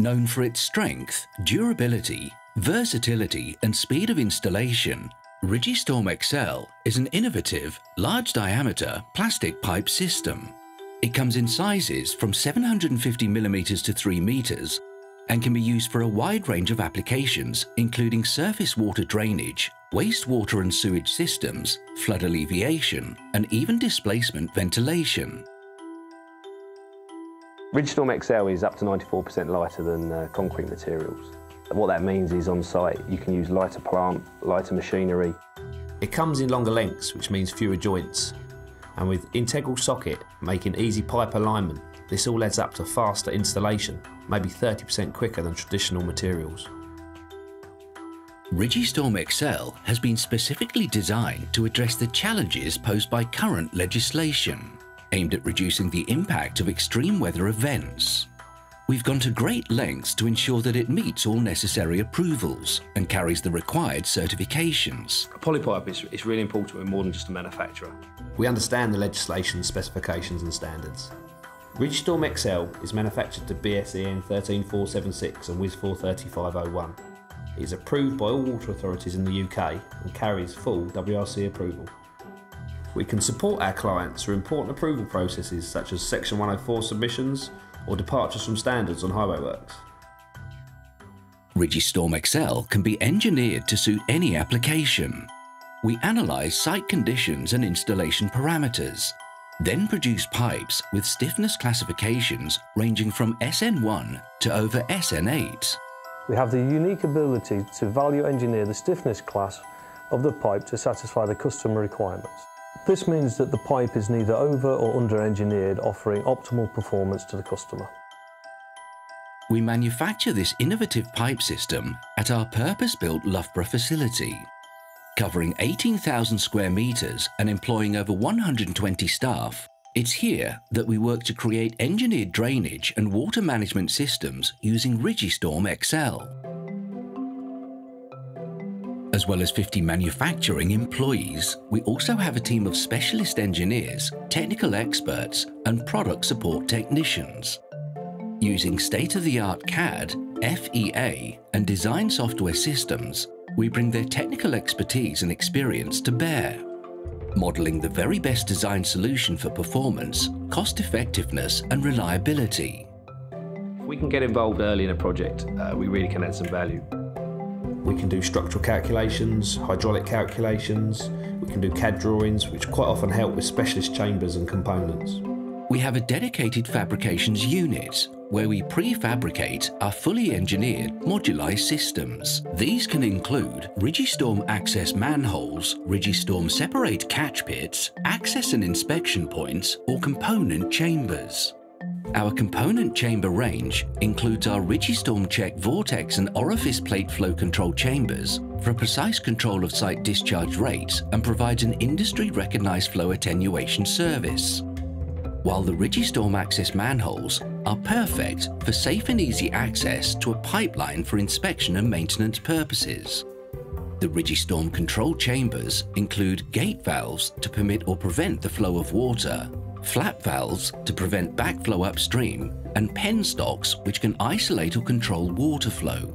Known for its strength, durability, versatility and speed of installation, Ridgistorm XL is an innovative, large diameter plastic pipe system. It comes in sizes from 750mm to 3 meters and can be used for a wide range of applications including surface water drainage, wastewater and sewage systems, flood alleviation and even displacement ventilation. Ridgistorm XL is up to 94% lighter than uh, concrete materials. What that means is on site you can use lighter plant, lighter machinery. It comes in longer lengths which means fewer joints and with integral socket making easy pipe alignment this all adds up to faster installation, maybe 30% quicker than traditional materials. Ridgistorm XL has been specifically designed to address the challenges posed by current legislation, aimed at reducing the impact of extreme weather events. We've gone to great lengths to ensure that it meets all necessary approvals and carries the required certifications. A Polypipe is, is really important. We're more than just a manufacturer. We understand the legislation, specifications and standards. Ridgistorm XL is manufactured to BSEN 13476 and WIS 43501. It is approved by all water authorities in the UK and carries full WRC approval. We can support our clients through important approval processes such as Section 104 submissions or departures from standards on highway works. Ridgistorm XL can be engineered to suit any application. We analyse site conditions and installation parameters, then produce pipes with stiffness classifications ranging from SN1 to over SN8. We have the unique ability to value engineer the stiffness class of the pipe to satisfy the customer requirements. This means that the pipe is neither over or under engineered, offering optimal performance to the customer. We manufacture this innovative pipe system at our purpose-built Loughborough facility. Covering 18,000 square metres and employing over 120 staff, it's here that we work to create engineered drainage and water management systems using Ridgistorm XL. As well as 50 manufacturing employees, we also have a team of specialist engineers, technical experts and product support technicians. Using state-of-the-art CAD, FEA and design software systems, we bring their technical expertise and experience to bear, modelling the very best design solution for performance, cost-effectiveness and reliability. If we can get involved early in a project, uh, we really can add some value. We can do structural calculations, hydraulic calculations, we can do CAD drawings, which quite often help with specialist chambers and components. We have a dedicated fabrications unit where we prefabricate our fully engineered modularized systems. These can include Ridgistorm access manholes, Ridgistorm separate catch pits, access and inspection points, or component chambers. Our component chamber range includes our Ridgistorm Check Vortex and Orifice plate flow control chambers for precise control of site discharge rates and provides an industry-recognized flow attenuation service. While the Ridgistorm access manholes are perfect for safe and easy access to a pipeline for inspection and maintenance purposes. The Ridgistorm control chambers include gate valves to permit or prevent the flow of water, flap valves to prevent backflow upstream, and penstocks which can isolate or control water flow.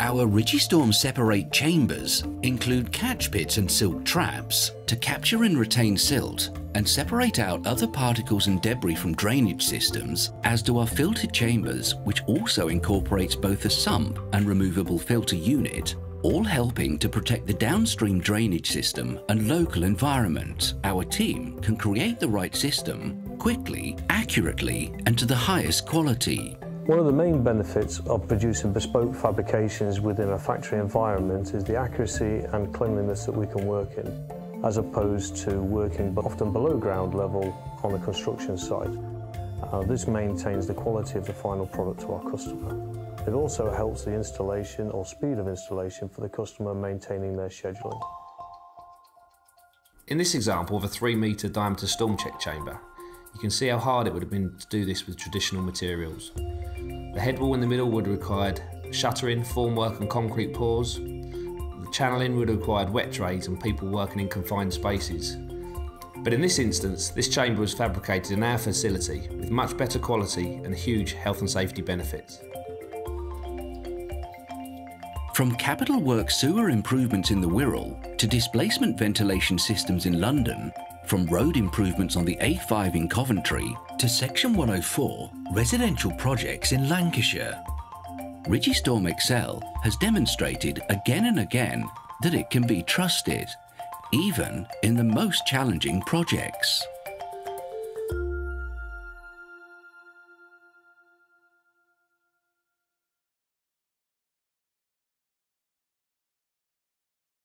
Our Ridgistorm separate chambers include catch pits and silt traps to capture and retain silt and separate out other particles and debris from drainage systems, as do our filtered chambers, which also incorporates both a sump and removable filter unit, all helping to protect the downstream drainage system and local environment. Our team can create the right system quickly, accurately, and to the highest quality. One of the main benefits of producing bespoke fabrications within a factory environment is the accuracy and cleanliness that we can work in, as opposed to working often below ground level on a construction site. Uh, this maintains the quality of the final product to our customer. It also helps the installation or speed of installation for the customer maintaining their scheduling. In this example of a 3 metre diameter storm check chamber, you can see how hard it would have been to do this with traditional materials. The headwall in the middle would have required shuttering, formwork and concrete pours. The channeling would have required wet trays and people working in confined spaces. But in this instance, this chamber was fabricated in our facility with much better quality and huge health and safety benefits. From capital work sewer improvements in the Wirral to displacement ventilation systems in London, from road improvements on the A5 in Coventry to Section 104 residential projects in Lancashire, Ridgistorm XL has demonstrated again and again that it can be trusted, even in the most challenging projects.